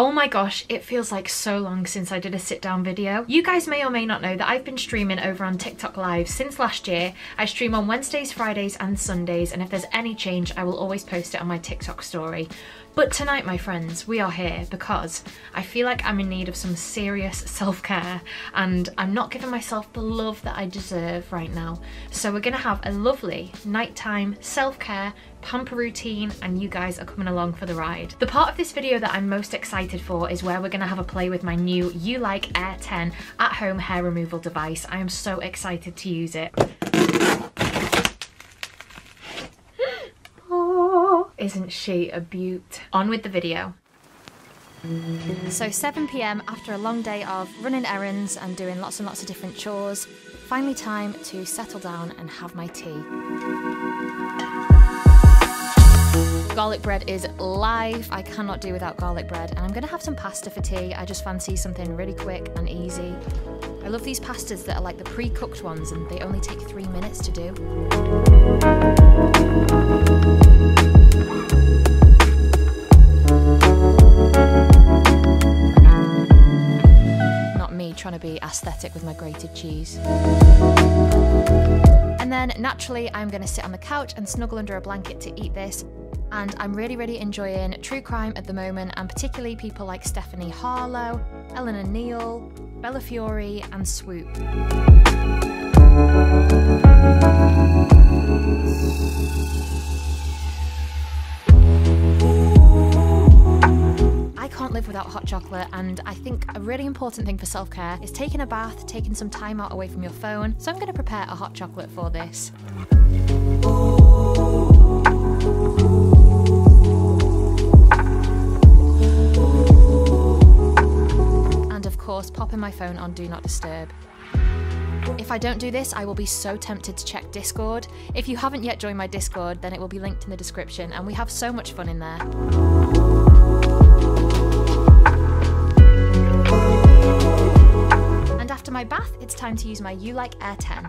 Oh my gosh, it feels like so long since I did a sit down video. You guys may or may not know that I've been streaming over on TikTok Live since last year. I stream on Wednesdays, Fridays and Sundays and if there's any change I will always post it on my TikTok story. But tonight, my friends, we are here because I feel like I'm in need of some serious self-care and I'm not giving myself the love that I deserve right now. So we're gonna have a lovely nighttime self-care pamper routine and you guys are coming along for the ride. The part of this video that I'm most excited for is where we're gonna have a play with my new Ulike Air 10 at-home hair removal device. I am so excited to use it. Isn't she a beaut? On with the video. So 7pm after a long day of running errands and doing lots and lots of different chores, finally time to settle down and have my tea. Garlic bread is life. I cannot do without garlic bread. And I'm gonna have some pasta for tea. I just fancy something really quick and easy. I love these pastas that are like the pre-cooked ones and they only take three minutes to do. Not me trying to be aesthetic with my grated cheese. And then naturally, I'm going to sit on the couch and snuggle under a blanket to eat this. And I'm really, really enjoying true crime at the moment, and particularly people like Stephanie Harlowe, Eleanor Neale, Bella Fiori, and Swoop. I can't live without hot chocolate, and I think a really important thing for self care is taking a bath, taking some time out away from your phone. So I'm going to prepare a hot chocolate for this. My phone on Do Not Disturb. If I don't do this, I will be so tempted to check Discord. If you haven't yet joined my Discord, then it will be linked in the description, and we have so much fun in there. And after my bath, it's time to use my Ulike Air 10.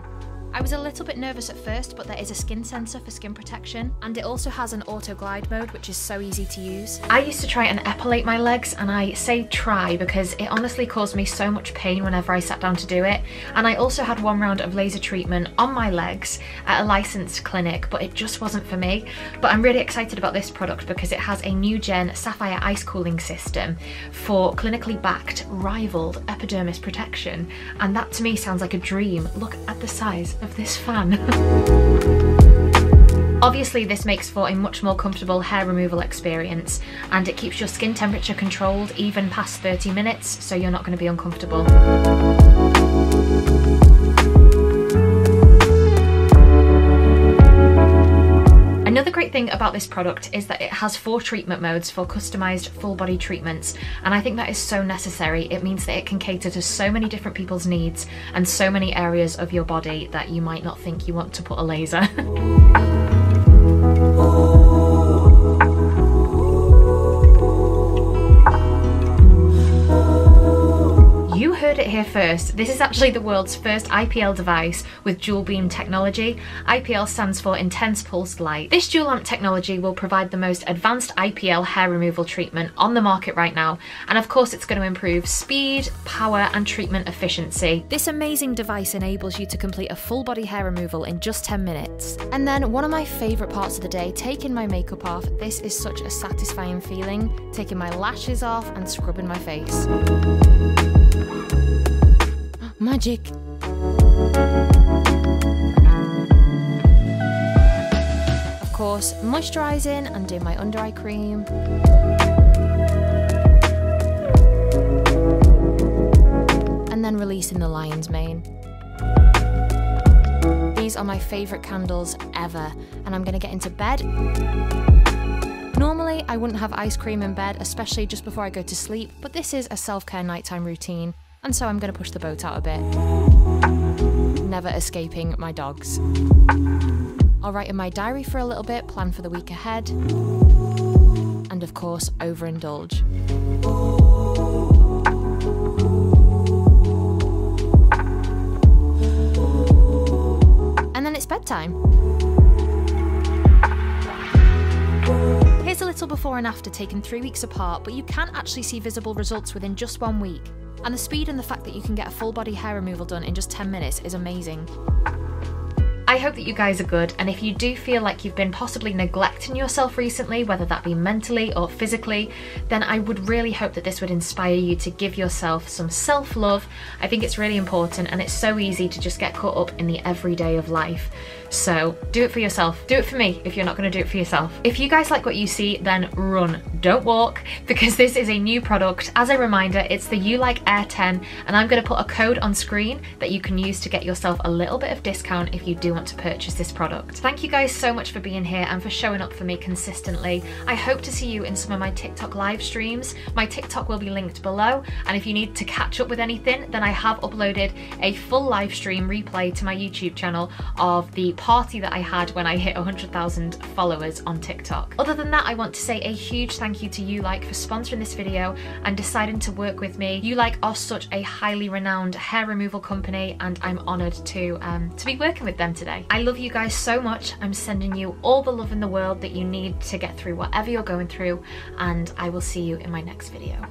I was a little bit nervous at first, but there is a skin sensor for skin protection, and it also has an auto glide mode, which is so easy to use. I used to try and epilate my legs, and I say try because it honestly caused me so much pain whenever I sat down to do it. And I also had one round of laser treatment on my legs at a licensed clinic, but it just wasn't for me. But I'm really excited about this product because it has a new gen Sapphire ice cooling system for clinically backed, rivaled epidermis protection. And that to me sounds like a dream. Look at the size of this fan. Obviously this makes for a much more comfortable hair removal experience and it keeps your skin temperature controlled even past 30 minutes so you're not going to be uncomfortable. Another great thing about this product is that it has four treatment modes for customized full body treatments and I think that is so necessary. It means that it can cater to so many different people's needs and so many areas of your body that you might not think you want to put a laser. it here first. This is actually the world's first IPL device with dual beam technology. IPL stands for Intense Pulsed Light. This dual lamp technology will provide the most advanced IPL hair removal treatment on the market right now. And of course it's going to improve speed, power and treatment efficiency. This amazing device enables you to complete a full body hair removal in just 10 minutes. And then one of my favourite parts of the day, taking my makeup off. This is such a satisfying feeling, taking my lashes off and scrubbing my face. Magic. Of course, moisturising and doing my under eye cream. And then releasing the lion's mane. These are my favourite candles ever, and I'm going to get into bed. Normally, I wouldn't have ice cream in bed, especially just before I go to sleep, but this is a self care nighttime routine, and so I'm going to push the boat out a bit. Never escaping my dogs. I'll write in my diary for a little bit, plan for the week ahead, and of course, overindulge. And then it's bedtime. Photo before and after taken three weeks apart, but you can actually see visible results within just one week. And the speed and the fact that you can get a full body hair removal done in just 10 minutes is amazing. I hope that you guys are good, and if you do feel like you've been possibly neglecting yourself recently, whether that be mentally or physically, then I would really hope that this would inspire you to give yourself some self love. I think it's really important, and it's so easy to just get caught up in the everyday of life. So do it for yourself. Do it for me if you're not going to do it for yourself. If you guys like what you see, then run, don't walk, because this is a new product. As a reminder, it's the Ulike Air 10, and I'm going to put a code on screen that you can use to get yourself a little bit of discount if you do want to purchase this product. Thank you guys so much for being here and for showing up for me consistently. I hope to see you in some of my TikTok live streams. My TikTok will be linked below, and if you need to catch up with anything, then I have uploaded a full live stream replay to my YouTube channel of the party that I had when I hit 100,000 followers on TikTok. Other than that, I want to say a huge thank you to Ulike for sponsoring this video and deciding to work with me. Ulike are such a highly renowned hair removal company and I'm honoured to, um, to be working with them today. I love you guys so much. I'm sending you all the love in the world that you need to get through whatever you're going through and I will see you in my next video.